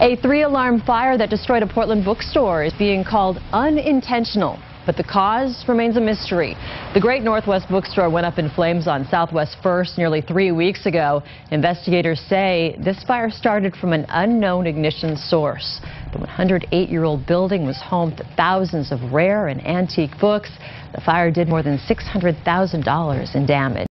A three-alarm fire that destroyed a Portland bookstore is being called unintentional, but the cause remains a mystery. The Great Northwest Bookstore went up in flames on Southwest First nearly three weeks ago. Investigators say this fire started from an unknown ignition source. The 108-year-old building was home to thousands of rare and antique books. The fire did more than $600,000 in damage.